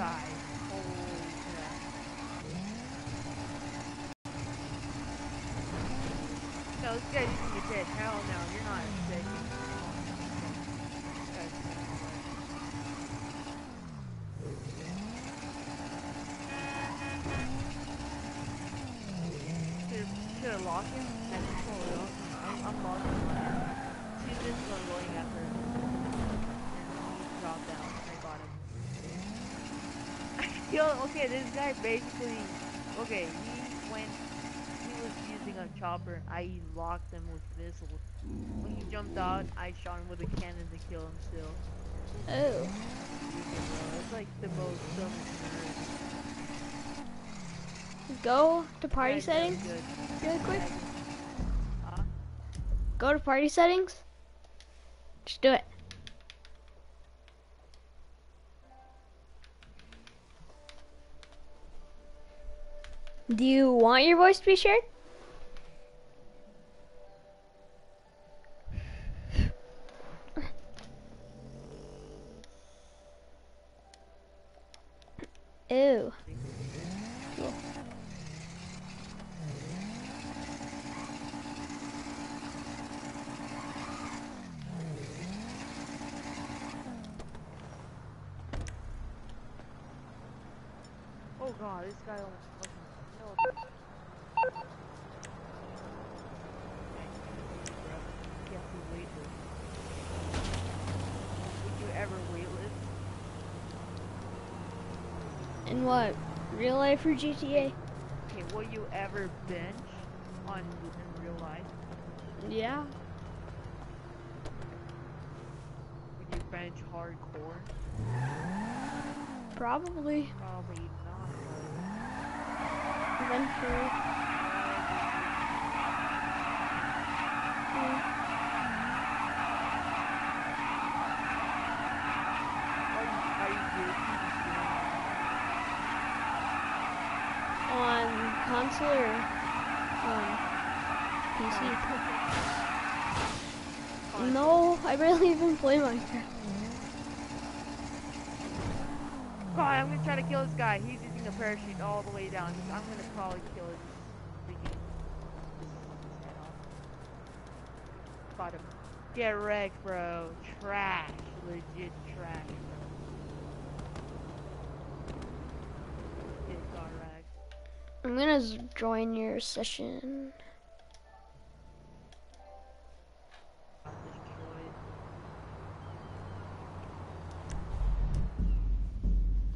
die. No, a dead. Hell no, you're not sick. Should have locked him. That's totally awesome. I'm, I'm locking him. She's just going going after him. And he dropped down. I got Yo, okay, this guy basically, okay, he went, he was using a chopper. I locked him with missiles. When he jumped out, I shot him with a cannon to kill him still. Oh. It's like the most dumbest. Go to party Yeah, settings really quick. Huh? Go to party settings. Just do it. Do you want your voice to be shared? Ew. Oh god, this guy almost fucking killed me. You have to weightlift. Would you ever weightlift? In what? Real life or GTA? Okay, will you ever bench on in real life? Yeah. Would you bench hardcore? Probably. Probably not. Eventually. Mm. Are you, are you good? On console or um, PC? No, I barely even play Minecraft. God, I'm gonna try to kill this guy. He's using a parachute all the way down. I'm gonna probably kill his freaking his head off. Got him. Get wrecked, bro. Trash. Legit trash, bro. Get got wrecked. I'm gonna join your session.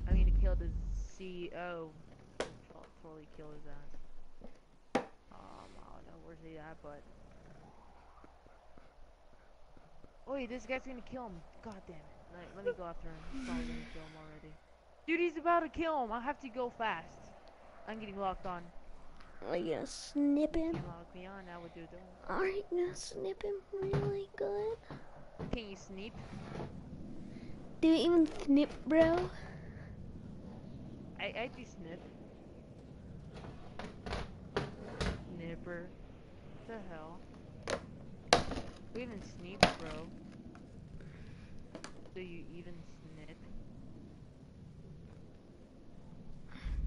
I'm gonna kill the CEO. I'll totally kill his ass. Um, I don't know at, but. Wait, this guy's gonna kill him. God damn it. Let, me go after him. Probably gonna kill him already. Dude, he's about to kill him. I have to go fast. I'm getting locked on. Are you gonna snip him? Lock me on? I would do that. Alright, gonna snip him really good. Can you snip? Do you even snip, bro? I, I do snip. Snipper. What the hell? You even snip, bro. Do you even snip?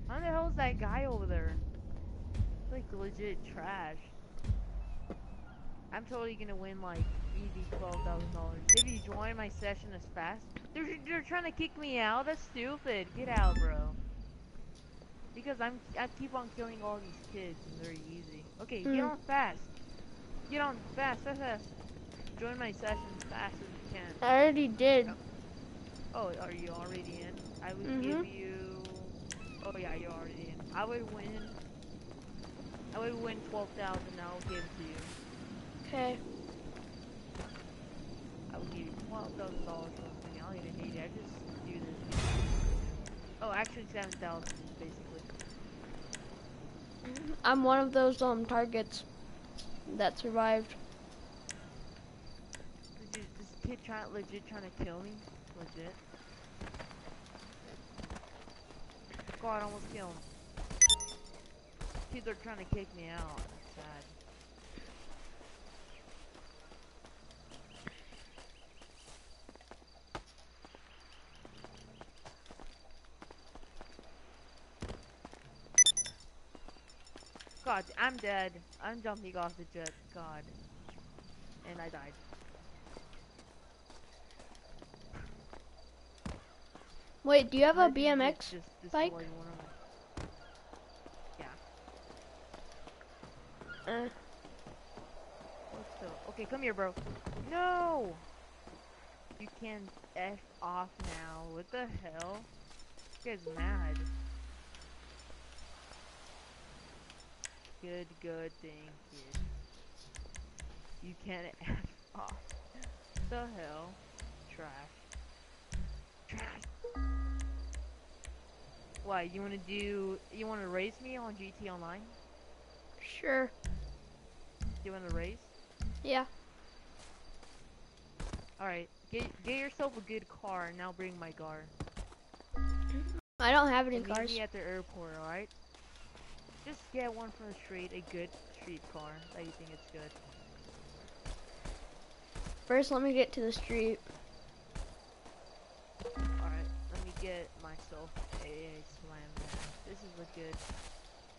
How the hell is that guy over there? Like legit trash. I'm totally gonna win like easy twelve thousand dollars. If you join my session as fast, they're they're trying to kick me out. That's stupid. Get out, bro. Because I'm I keep on killing all these kids and they're easy. Okay, get Mm. on fast. Get on fast, fast, fast. Join my session as fast as you can. I already did. Oh, are you already in? I would Mhm. give you. Oh yeah, you're already in. I would win. I would win twelve thousand. I will give it to you. Okay. I would give you twelve thousand dollars for something. I don't even need it. I just do this. Oh, actually seven thousand basically. I'm one of those um targets that survived. This, this kid trying legit trying to kill me. Legit. squad almost killed him. People are trying to kick me out. That's sad. God, I'm dead. I'm jumping off the jet. God. And I died. Wait, do you have a BMX? just bike? Yeah. Uh, What's the? Okay, come here, bro. No. You can f off now. What the hell? This guy's mad. Good, good thank you. You can't f off. The hell? Trash. Trash. Why? You wanna do? You wanna race me on GT Online? sure. You wanna race? Yeah. Alright, get get yourself a good car and I'll bring my car. I don't have any And meet me at the airport, alright? Just get one from the street, a good street car that you think is good. First, let me get to the street. Alright, let me get myself a slam. This is a good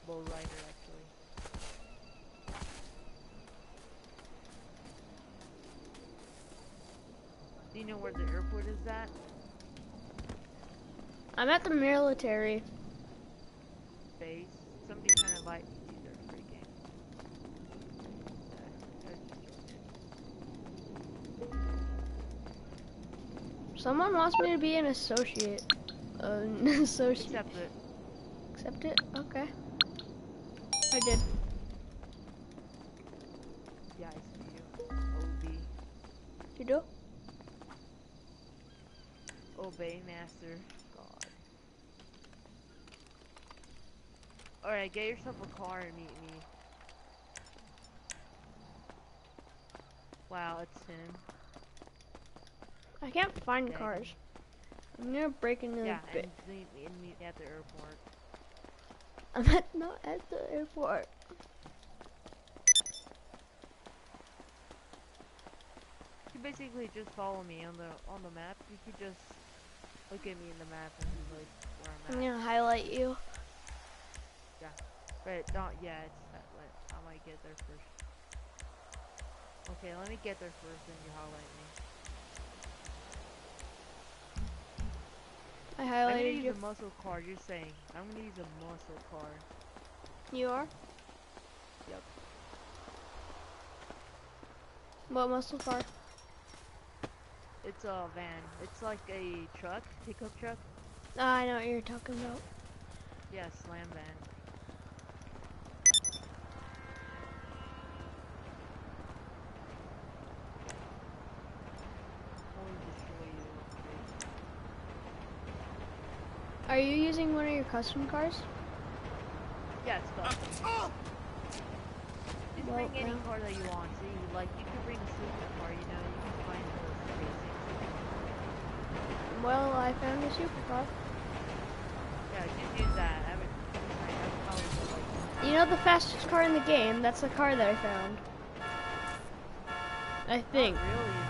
low rider actually. Do you know where the airport is at? I'm at the military. Base. Somebody's trying to invite Someone wants me to be an associate. Uh, an associate. Accept it. Accept it? Okay. I did. Yeah, I see you. OB. You do? Obey master. God. Alright, get yourself a car and meet me. Wow, it's him. I can't find Yeah, I cars. I'm gonna break into Yeah, the. me, and meet me at the airport. I'm at, not at the airport. You basically just follow me on the on the map. You could just look at me in the map and be like where I'm at. I'm gonna highlight you. Yeah, but not yet. That, I might get there first. Okay, let me get there first, and you highlight me. I I'm gonna use you. a muscle car. You're saying I'm gonna use a muscle car. You are? Yep. What muscle car? It's a van. It's like a truck, pickup truck. Ah, I know what you're talking about. Yeah, slam van. Totally destroy you. Are you using one of your custom cars? Yes, it's custom. Just Well, bring any car that you want. See, like you could bring a supercar. You know, you can find those racing. Well, I found a supercar. Yeah, just use that. I would. I would probably like. You know the fastest car in the game? That's the car that I found. I think. Not really,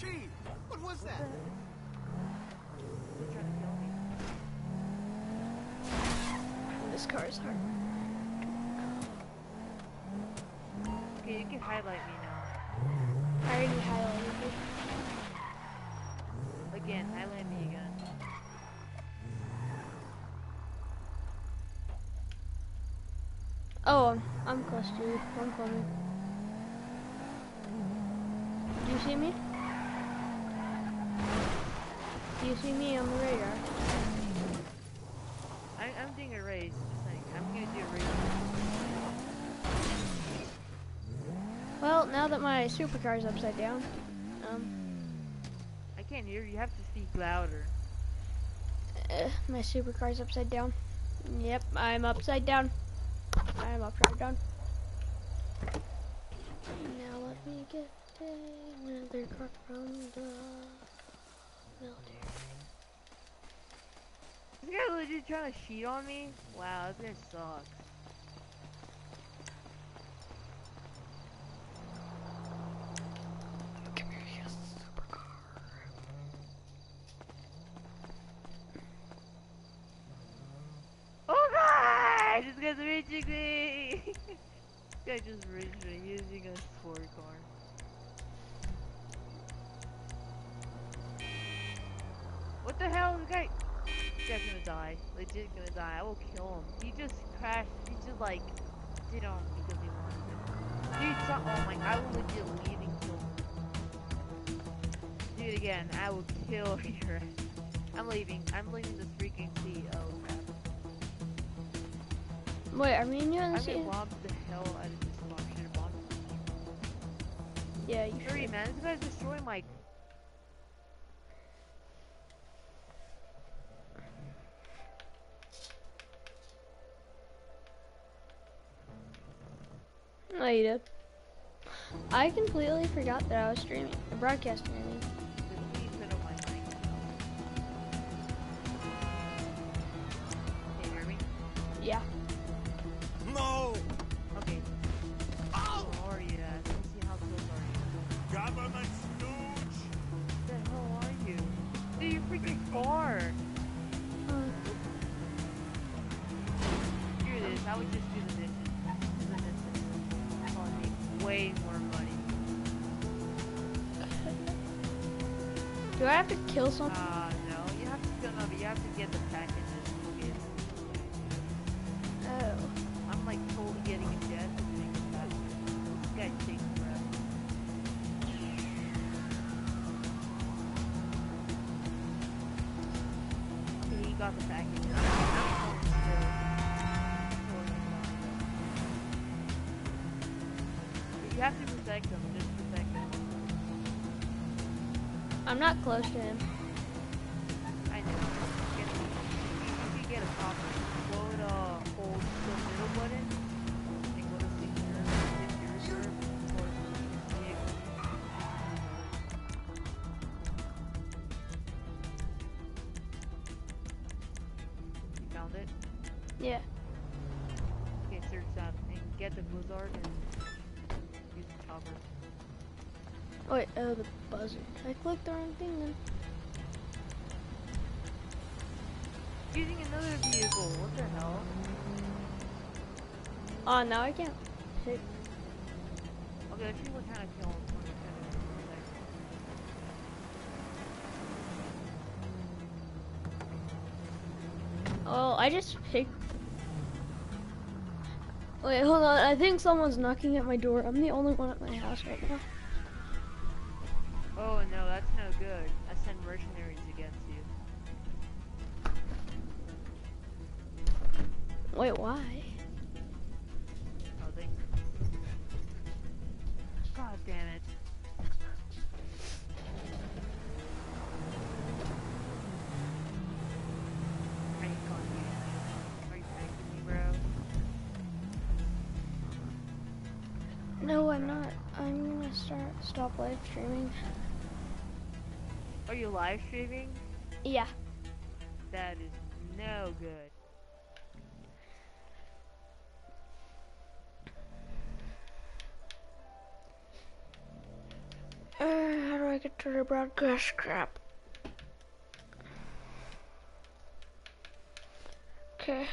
Chief, what was that? They're trying to kill me. This car is hard. Okay, you can highlight me now. I already highlighted you. Again, highlight me again. Oh, um, I'm, close to you. I'm coming. Do you see me? Do you see me on the radar? I, I'm doing a race. I'm gonna do a race. Well, now that my supercar is upside down, um, I can't hear you. You have to speak louder. uh, my supercar's upside down. Yep, I'm upside down. I'm upside down. Now let me get another car from the military. This guy legit trying to cheat on me? Wow, this guy sucks. this guy just raged using a sport car. What the hell? The guy. This gonna die. Legit gonna die. I will kill him. He just crashed. He just like did on because he wanted to. Dude, so, oh my! I will legit leave and kill him. It again. I will kill your ass. I'm leaving. I'm leaving this freaking sea. Wait, are you in the I'm gonna the hell out of this have Yeah, you Hurry, should. man. This guy's destroying my. No, you did. I completely forgot that I was streaming, broadcasting. Would just do the mission. The mission. Make way more money. Do I have to kill something? Uh, no. You have to kill no, but you have to get the packages. Oh. I'm like totally getting a jet and doing it faster. This guy takes forever. He got the package. Protect him. Just protect him. I'm not close to him. I know. Get, you can get a. Go to hold the middle button. And go to secure. Hit your. Or. You found it? Yeah. Okay, search that and get the blizzard and Wait, oh, the buzzer. I clicked the wrong thing then. Using another vehicle. What the hell? Oh, now I can't pick. Okay, let's see what kind of kill. what kind of kill Oh, I just picked. Wait, hold on. I think someone's knocking at my door. I'm the only one at my house right now. Oh that's no good. I send mercenaries against you. Wait, why? Oh, they. God damn it. Are you calling? Are you pranking me, bro? No, I'm not. I'm gonna start stop live streaming. Are you live streaming? Yeah. That is no good. Uh, how do I get to the broadcast crap? Okay.